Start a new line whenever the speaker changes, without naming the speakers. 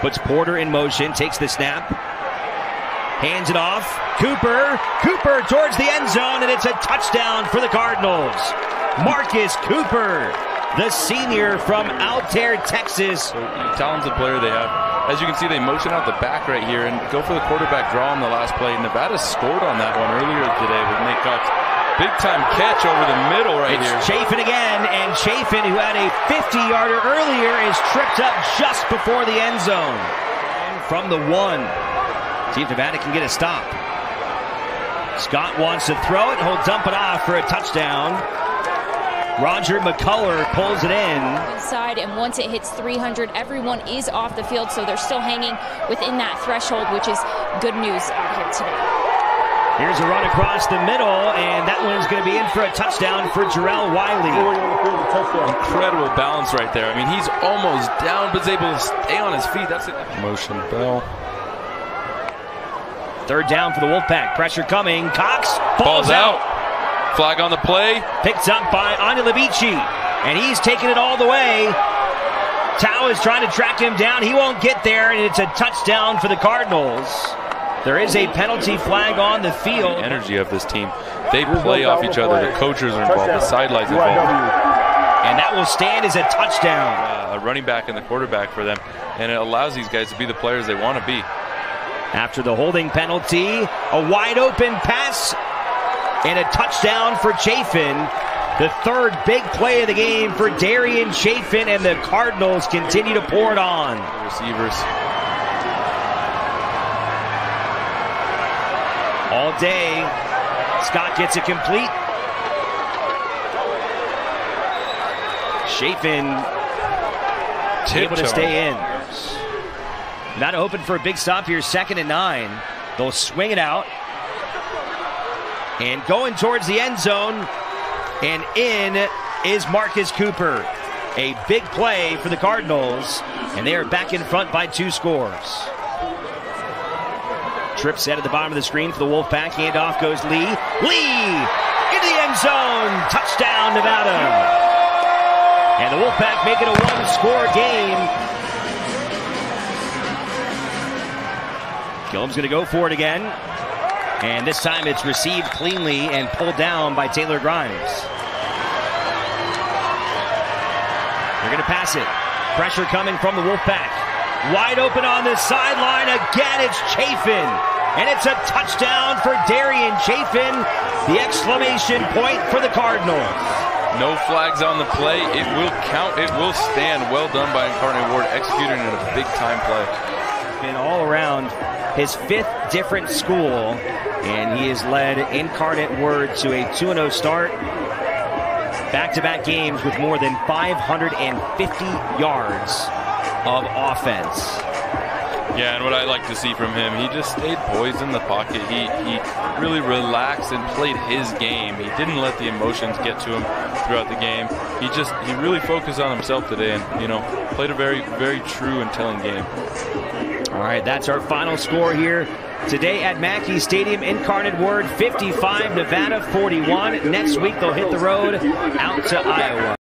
Puts Porter in motion, takes the snap, hands it off. Cooper, Cooper towards the end zone, and it's a touchdown for the Cardinals. Marcus Cooper, the senior from Altair, Texas.
So talented player they have. As you can see, they motion out the back right here and go for the quarterback draw on the last play. Nevada scored on that one earlier today with Nick Cox. Big time catch over the middle right
it's
here.
Chafin again, and Chafin, who had a 50 yarder earlier, is tripped up just before the end zone. From the one. See if Nevada can get a stop. Scott wants to throw it, he'll dump it off for a touchdown. Roger McCullough pulls it in.
Inside, and once it hits 300, everyone is off the field, so they're still hanging within that threshold, which is good news out here today.
Here's a run across the middle, and that one's going to be in for a touchdown for Jarrell Wiley.
Incredible balance right there. I mean, he's almost down, but is able to stay on his feet. That's it. Motion bell.
Third down for the Wolfpack. Pressure coming. Cox
falls, out. out. Flag on the play.
Picked up by Anyalebechi. And he's taking it all the way. Tau is trying to track him down. He won't get there, and it's a touchdown for the Cardinals. There is a penalty flag on the field.
The energy of this team. They play off each other. The coaches are involved. The sidelines involved.
And that will stand as a touchdown.
Uh, a running back and the quarterback for them. And it allows these guys to be the players they want to be.
After the holding penalty, a wide open pass and a touchdown for Chafin. The third big play of the game for Darion Chafin, and the Cardinals continue to pour it on.
Receivers.
All day, Scott gets it complete. Chafin able to stay in. Not open for a big stop here, second and nine. They'll swing it out. And going towards the end zone. And in is Marcus Cooper. A big play for the Cardinals. And they are back in front by two scores. Trip set at the bottom of the screen for the Wolfpack. Handoff goes Lee. Lee into the end zone. Touchdown, Nevada. And the Wolfpack make it a one score game. Gillum's going to go for it again. And this time it's received cleanly and pulled down by Taylor Grimes. They're going to pass it. Pressure coming from the Wolfpack. Wide open on the sideline. Again, it's Chafin. And it's a touchdown for Darion Chafin. The exclamation point for the Cardinals.
No flags on the play. It will count. It will stand. Well done by Incarnate Word, executing in a big time play.
And all around his fifth different school, and he has led Incarnate Word to a 2 0 start. Back to back games with more than 550 yards of offense.
Yeah, and what I like to see from him, he just stayed poised in the pocket. He he really relaxed and played his game. He didn't let the emotions get to him throughout the game. He just he really focused on himself today, and you know played a very very true and telling game.
All right, that's our final score here today at Mackay Stadium. Incarnate Word 55, Nevada 41. Next week they'll hit the road out to Iowa.